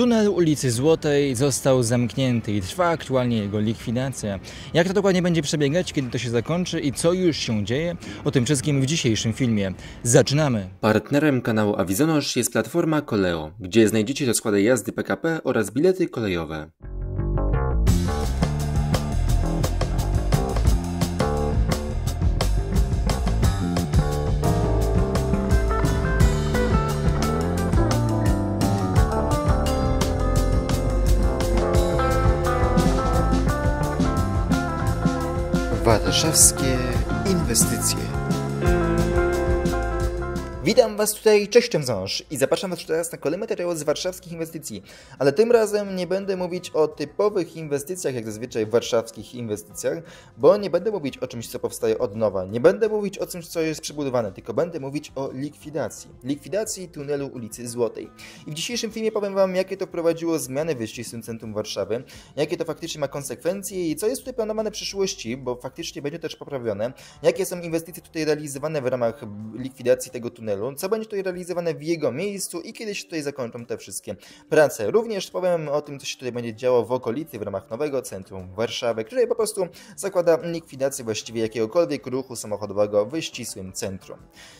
Tunel ulicy Złotej został zamknięty i trwa aktualnie jego likwidacja. Jak to dokładnie będzie przebiegać, kiedy to się zakończy i co już się dzieje? O tym wszystkim w dzisiejszym filmie. Zaczynamy! Partnerem kanału Awizonosz jest platforma Koleo, gdzie znajdziecie rozkłady jazdy PKP oraz bilety kolejowe. Warszawskie inwestycje. Witam Was tutaj, cześć Ząż i zapraszam Was teraz na kolejny materiał z warszawskich inwestycji. Ale tym razem nie będę mówić o typowych inwestycjach, jak zazwyczaj w warszawskich inwestycjach, bo nie będę mówić o czymś, co powstaje od nowa. Nie będę mówić o czymś, co jest przebudowane, tylko będę mówić o likwidacji. Likwidacji tunelu ulicy Złotej. I w dzisiejszym filmie powiem Wam, jakie to wprowadziło zmiany w ścisłym centrum Warszawy, jakie to faktycznie ma konsekwencje i co jest tutaj planowane w przyszłości, bo faktycznie będzie też poprawione, jakie są inwestycje tutaj realizowane w ramach likwidacji tego tunelu, tunelu, co będzie tutaj realizowane w jego miejscu i kiedy się tutaj zakończą te wszystkie prace. Również powiem o tym, co się tutaj będzie działo w okolicy w ramach nowego centrum Warszawy, które po prostu zakłada likwidację właściwie jakiegokolwiek ruchu samochodowego w ścisłym centrum.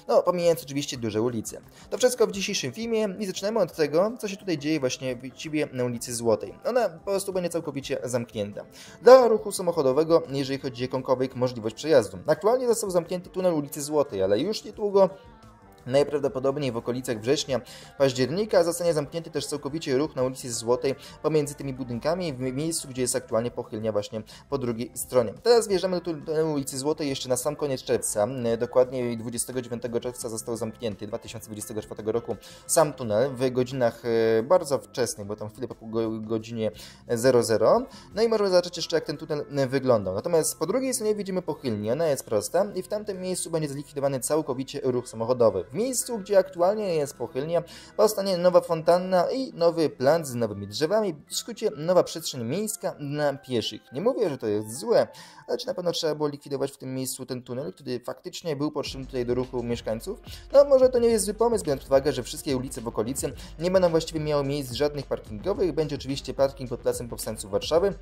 No, pomijając oczywiście duże ulice. To wszystko w dzisiejszym filmie i zaczynamy od tego, co się tutaj dzieje właśnie właściwie na ulicy Złotej. Ona po prostu będzie całkowicie zamknięta. Dla ruchu samochodowego, jeżeli chodzi o jakąkolwiek możliwość przejazdu. Aktualnie został zamknięty tunel ulicy Złotej, ale już niedługo Najprawdopodobniej w okolicach września, października zostanie zamknięty też całkowicie ruch na ulicy Złotej pomiędzy tymi budynkami w miejscu, gdzie jest aktualnie pochylnia właśnie po drugiej stronie. Teraz wjeżdżamy do, do ulicy Złotej jeszcze na sam koniec czerwca. Dokładnie 29 czerwca został zamknięty 2024 roku sam tunel w godzinach e, bardzo wczesnych, bo tam chwilę po godzinie 00. No i możemy zobaczyć jeszcze jak ten tunel wyglądał. Natomiast po drugiej stronie widzimy pochylnię, ona jest prosta i w tamtym miejscu będzie zlikwidowany całkowicie ruch samochodowy. W miejscu, gdzie aktualnie jest pochylnia, powstanie nowa fontanna i nowy plac z nowymi drzewami, w skrócie nowa przestrzeń miejska dla pieszych. Nie mówię, że to jest złe, ale czy na pewno trzeba było likwidować w tym miejscu ten tunel, który faktycznie był potrzebny tutaj do ruchu mieszkańców? No może to nie jest zły pomysł, biorąc pod uwagę, że wszystkie ulice w okolicy nie będą właściwie miały miejsc żadnych parkingowych, będzie oczywiście parking pod Placem Powstańców Warszawy,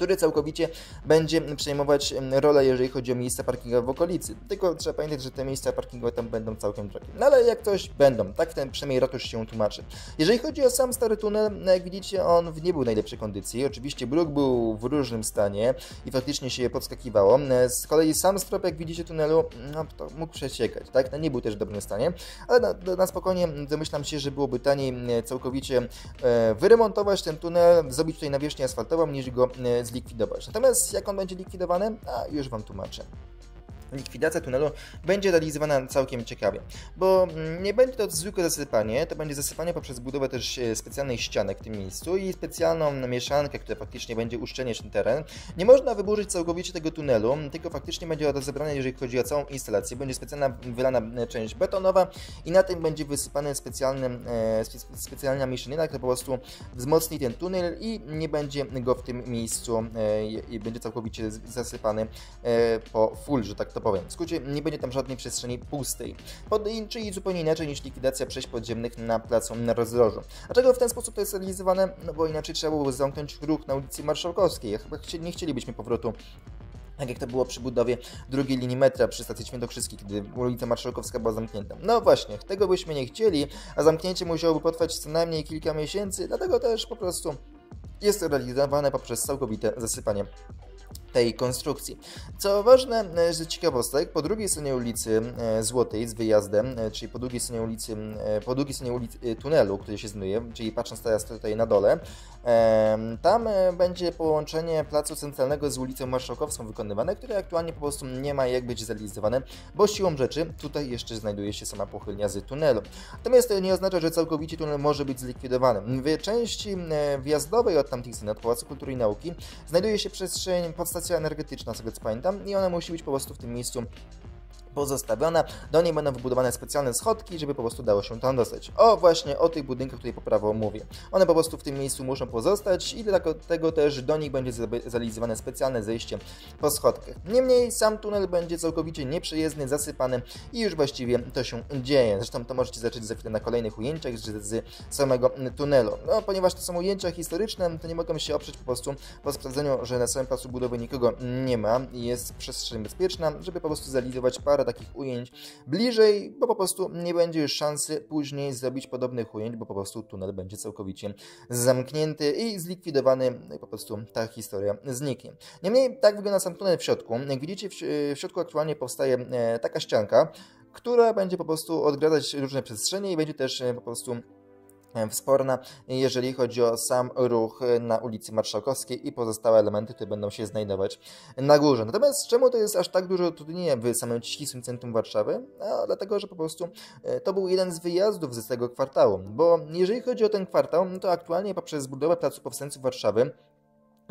który całkowicie będzie przejmować rolę, jeżeli chodzi o miejsca parkingowe w okolicy. Tylko trzeba pamiętać, że te miejsca parkingowe tam będą całkiem drogie. No ale jak coś będą, tak ten przynajmniej ratusz się tłumaczy. Jeżeli chodzi o sam stary tunel, no jak widzicie, on w nie był najlepszej kondycji. Oczywiście bruk był w różnym stanie i faktycznie się podskakiwało. Z kolei sam strop, jak widzicie tunelu, no to mógł przeciekać, tak? No nie był też w dobrym stanie, ale na, na spokojnie domyślam się, że byłoby taniej całkowicie e, wyremontować ten tunel, zrobić tutaj nawierzchnię asfaltową, niż go e, zlikwidować. Natomiast jak on będzie likwidowany, a już Wam tłumaczę likwidacja tunelu będzie realizowana całkiem ciekawie, bo mm, nie będzie to zwykłe zasypanie, to będzie zasypanie poprzez budowę też e, specjalnej ścianek w tym miejscu i specjalną mieszankę, która faktycznie będzie uszczelniać ten teren. Nie można wyburzyć całkowicie tego tunelu, tylko faktycznie będzie rozebrane, jeżeli chodzi o całą instalację. Będzie specjalna wylana e, część betonowa i na tym będzie wysypany specjalny, e, specjalna mieszanina, która po prostu wzmocni ten tunel i nie będzie go w tym miejscu i będzie całkowicie zasypany po full, że tak to powiem. W skrócie nie będzie tam żadnej przestrzeni pustej, Pod, czyli zupełnie inaczej niż likwidacja przejść podziemnych na placu na rozdrożu. Dlaczego w ten sposób to jest realizowane? No bo inaczej trzeba byłoby zamknąć ruch na ulicy Marszałkowskiej. Chyba nie chcielibyśmy powrotu tak jak to było przy budowie drugiej linii metra przy stacji Świętokrzyskiej, kiedy ulica Marszałkowska była zamknięta. No właśnie, tego byśmy nie chcieli, a zamknięcie musiałoby potrwać co najmniej kilka miesięcy, dlatego też po prostu jest to realizowane poprzez całkowite zasypanie tej konstrukcji. Co ważne e, z ciekawostek, po drugiej stronie ulicy e, Złotej z wyjazdem, e, czyli po drugiej stronie ulicy, po drugiej stronie ulicy tunelu, który się znajduje, czyli patrząc teraz tutaj na dole, tam będzie połączenie placu centralnego z ulicą Marszałkowską wykonywane, które aktualnie po prostu nie ma jak być zrealizowane, bo siłą rzeczy tutaj jeszcze znajduje się sama pochylnia z tunelu. Natomiast to nie oznacza, że całkowicie tunel może być zlikwidowany. W części wjazdowej od tamtych stron, od Pałacu Kultury i Nauki, znajduje się przestrzeń podstawowa stacja energetyczna, z tego co pamiętam, i ona musi być po prostu w tym miejscu pozostawiona. Do niej będą wybudowane specjalne schodki, żeby po prostu dało się tam dostać. O, właśnie o tych budynkach tutaj po prawo mówię. One po prostu w tym miejscu muszą pozostać i dlatego też do nich będzie zrealizowane specjalne zejście po schodkach. Niemniej sam tunel będzie całkowicie nieprzejezdny, zasypany i już właściwie to się dzieje. Zresztą to możecie zobaczyć za chwilę na kolejnych ujęciach z, z samego tunelu. No, ponieważ to są ujęcia historyczne, to nie mogę się oprzeć po prostu po sprawdzeniu, że na samym placu budowy nikogo nie ma i jest przestrzeń bezpieczna, żeby po prostu zrealizować parę parę takich ujęć bliżej, bo po prostu nie będzie już szansy później zrobić podobnych ujęć, bo po prostu tunel będzie całkowicie zamknięty i zlikwidowany, no i po prostu ta historia zniknie. Niemniej tak wygląda sam tunel w środku. Jak widzicie, w środku aktualnie powstaje e, taka ścianka, która będzie po prostu odgradzać różne przestrzenie i będzie też e, po prostu sporna, jeżeli chodzi o sam ruch na ulicy Marszałkowskiej i pozostałe elementy, które będą się znajdować na górze. Natomiast czemu to jest aż tak dużo utrudnienia w samym ścisłym centrum Warszawy? No, dlatego, że po prostu e, to był jeden z wyjazdów z tego kwartału, bo jeżeli chodzi o ten kwartał, no to aktualnie poprzez budowę Placu Powstańców Warszawy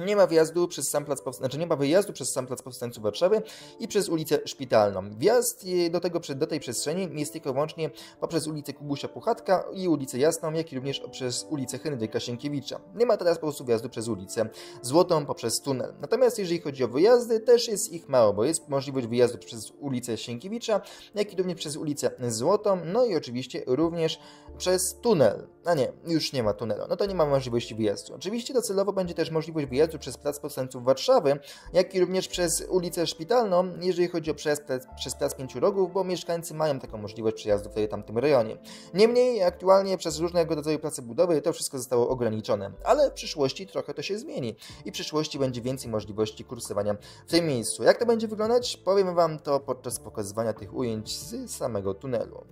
nie ma wjazdu przez sam plac, znaczy nie ma wyjazdu przez sam plac powstańców Warszawy i przez ulicę Szpitalną. Wjazd do, tego, do tej przestrzeni jest tylko wyłącznie poprzez ulicę Kubusia Puchatka i ulicę Jasną, jak i również przez ulicę Henryka Sienkiewicza. Nie ma teraz po prostu wjazdu przez ulicę Złotą poprzez tunel. Natomiast jeżeli chodzi o wyjazdy, też jest ich mało, bo jest możliwość wyjazdu przez ulicę Sienkiewicza, jak i również przez ulicę Złotą, no i oczywiście również przez tunel. A nie, już nie ma tunelu, no to nie ma możliwości wyjazdu. Oczywiście docelowo będzie też możliwość wyjazdu przez Plac Powstańców Warszawy, jak i również przez ulicę Szpitalną, jeżeli chodzi o przejazd przez Plac Pięciu Rogów, bo mieszkańcy mają taką możliwość przejazdu w tamtym rejonie. Niemniej aktualnie przez różnego rodzaju place budowy to wszystko zostało ograniczone, ale w przyszłości trochę to się zmieni i w przyszłości będzie więcej możliwości kursowania w tym miejscu. Jak to będzie wyglądać? Powiem Wam to podczas pokazywania tych ujęć z samego tunelu.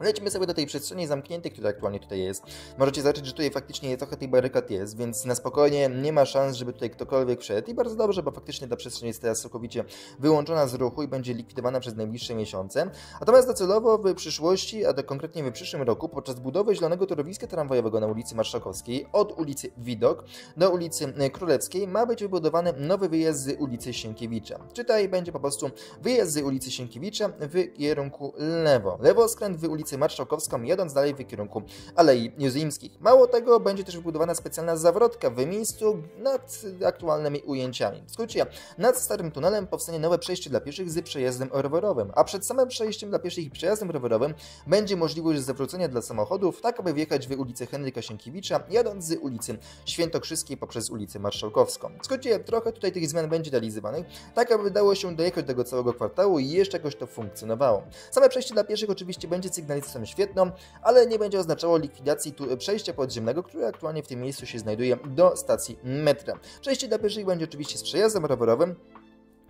Lećmy sobie do tej przestrzeni zamkniętej, która aktualnie tutaj jest. Możecie zobaczyć, że tutaj faktycznie trochę tej barykad jest, więc na spokojnie nie ma szans, żeby tutaj ktokolwiek wszedł. I bardzo dobrze, bo faktycznie ta przestrzeń jest teraz całkowicie wyłączona z ruchu i będzie likwidowana przez najbliższe miesiące. Natomiast docelowo w przyszłości, a to konkretnie w przyszłym roku, podczas budowy zielonego torowiska tramwajowego na ulicy Marszałkowskiej od ulicy Widok do ulicy Królewskiej ma być wybudowany nowy wyjazd z ulicy Sienkiewicza. Czytaj, będzie po prostu wyjazd z ulicy Sienkiewicza w kierunku lewo. Lewo skręt w ulicy ulicę Marszałkowską, jadąc dalej w kierunku Alei Rzymskich. Mało tego, będzie też wybudowana specjalna zawrotka w miejscu nad aktualnymi ujęciami. W skrócie, nad starym tunelem powstanie nowe przejście dla pieszych z przejazdem rowerowym, a przed samym przejściem dla pieszych i przejazdem rowerowym będzie możliwość zawrócenia dla samochodów, tak aby wjechać w ulicę Henryka Sienkiewicza, jadąc z ulicy Świętokrzyskiej poprzez ulicę Marszałkowską. W skrócie, trochę tutaj tych zmian będzie realizowanych, tak aby dało się dojechać do tego całego kwartału i jeszcze jakoś to funkcjonowało. Same przejście dla pieszych oczywiście będzie sygnalizowane sygnalizacją świetną, ale nie będzie oznaczało likwidacji przejścia podziemnego, które aktualnie w tym miejscu się znajduje do stacji metra. Przejście dla pieszych będzie oczywiście z przejazdem rowerowym,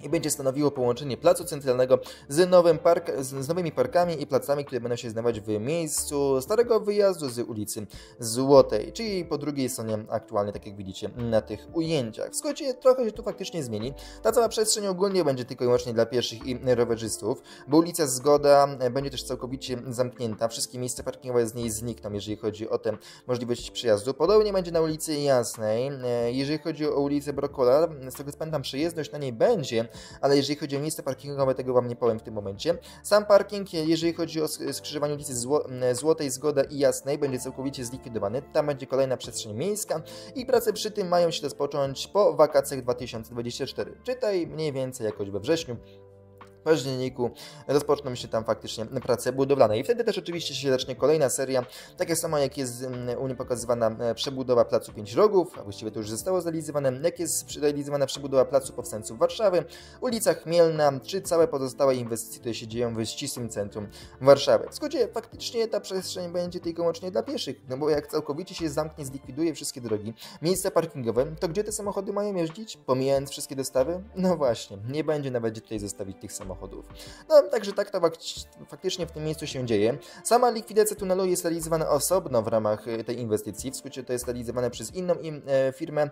i będzie stanowiło połączenie placu centralnego z, nowym park, z nowymi parkami i placami, które będą się znajdować w miejscu starego wyjazdu z ulicy Złotej, czyli po drugiej stronie aktualnie, tak jak widzicie na tych ujęciach. W skrócie trochę się tu faktycznie zmieni. Ta cała przestrzeń ogólnie będzie tylko i wyłącznie dla pieszych i rowerzystów, bo ulica Zgoda będzie też całkowicie zamknięta. Wszystkie miejsca parkingowe z niej znikną, jeżeli chodzi o tę możliwość przejazdu. Podobnie będzie na ulicy Jasnej. Jeżeli chodzi o ulicę Brokola, z tego co pamiętam, przejezdność na niej będzie, ale jeżeli chodzi o miejsce parkingowe, tego Wam nie powiem w tym momencie. Sam parking, jeżeli chodzi o skrzyżowanie ulicy Zło Złotej, Zgoda i Jasnej, będzie całkowicie zlikwidowany. Tam będzie kolejna przestrzeń miejska i prace przy tym mają się rozpocząć po wakacjach 2024. Czytaj mniej więcej jakoś we wrześniu październiku rozpoczną się tam faktycznie prace budowlane. I wtedy też oczywiście się zacznie kolejna seria, takie samo jak jest mm, pokazywana e, przebudowa Placu Pięć Rogów, a właściwie to już zostało zrealizowane, jak jest realizowana przebudowa Placu Powstańców Warszawy, ulica Chmielna, czy całe pozostałe inwestycje, które się dzieją w ścisłym centrum Warszawy. W skrócie, faktycznie ta przestrzeń będzie tylko wyłącznie dla pieszych, no bo jak całkowicie się zamknie, zlikwiduje wszystkie drogi, miejsca parkingowe, to gdzie te samochody mają jeździć, pomijając wszystkie dostawy? No właśnie, nie będzie nawet gdzie tutaj zostawić tych samochodów samochodów. No, także tak to faktycznie w tym miejscu się dzieje. Sama likwidacja tunelu jest realizowana osobno w ramach e, tej inwestycji. W skrócie to jest realizowane przez inną e, firmę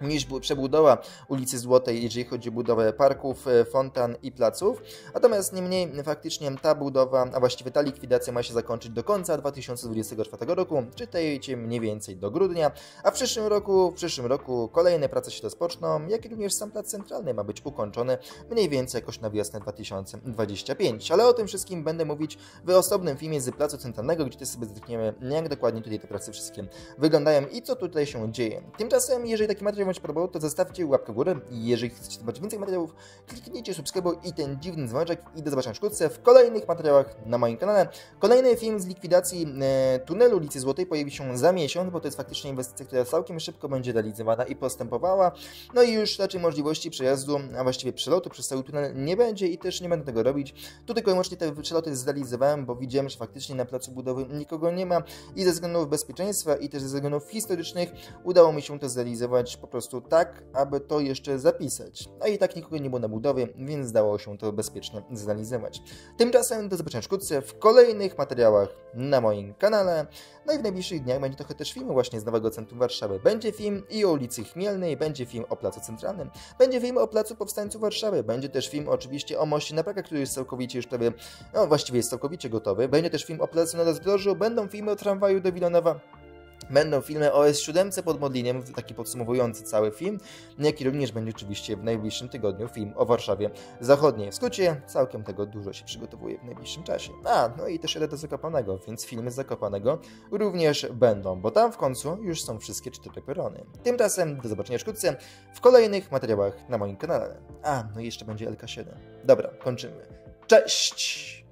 niż przebudowa ulicy Złotej, jeżeli chodzi o budowę parków, e, fontan i placów. Natomiast niemniej faktycznie ta budowa, a właściwie ta likwidacja ma się zakończyć do końca 2024 roku, czy czytajcie mniej więcej do grudnia, a w przyszłym roku, w przyszłym roku kolejne prace się rozpoczną, jak również sam plac centralny ma być ukończony mniej więcej jakoś na wiosnę 2025. Ale o tym wszystkim będę mówić w osobnym filmie z placu centralnego, gdzie też sobie zerkniemy, jak dokładnie tutaj te prace wszystkie wyglądają i co tutaj się dzieje. Tymczasem, jeżeli taki materiał Wam się podobał, to zostawcie łapkę w górę jeżeli chcecie zobaczyć więcej materiałów, kliknijcie subskrybuj i ten dziwny dzwoneczek i do zobaczenia wkrótce w kolejnych materiałach na moim kanale. Kolejny film z likwidacji e, tunelu ulicy Złotej pojawi się za miesiąc, bo to jest faktycznie inwestycja, która całkiem szybko będzie realizowana i postępowała. No i już raczej możliwości przejazdu, a właściwie przelotu przez cały tunel nie będzie i też nie będę tego robić. Tu tylko i wyłącznie te przeloty zrealizowałem, bo widziałem, że faktycznie na placu budowy nikogo nie ma i ze względów bezpieczeństwa i też ze względów historycznych udało mi się to zrealizować po prostu tak, aby to jeszcze zapisać. A i tak nikogo nie było na budowie, więc zdało się to bezpiecznie zrealizować. Tymczasem do zobaczenia wkrótce w kolejnych materiałach na moim kanale. No i w najbliższych dniach będzie trochę też filmu właśnie z Nowego Centrum Warszawy. Będzie film i o ulicy Chmielnej, będzie film o Placu Centralnym, będzie film o Placu Powstańców Warszawy, będzie też film oczywiście o moście Napaka, który jest całkowicie już prawie, no właściwie jest całkowicie gotowy, będzie też film o Placu na Rozdrożu, będą filmy o tramwaju do Wilanowa, Będą filmy o S7 pod Modliniem, taki podsumowujący cały film, jak i również będzie oczywiście w najbliższym tygodniu film o Warszawie Zachodniej. W skrócie, całkiem tego dużo się przygotowuje w najbliższym czasie. A, no i też jadę do Zakopanego, więc filmy z Zakopanego również będą, bo tam w końcu już są wszystkie cztery perony. Tymczasem do zobaczenia wkrótce w kolejnych materiałach na moim kanale. A, no i jeszcze będzie LK7. Dobra, kończymy. Cześć!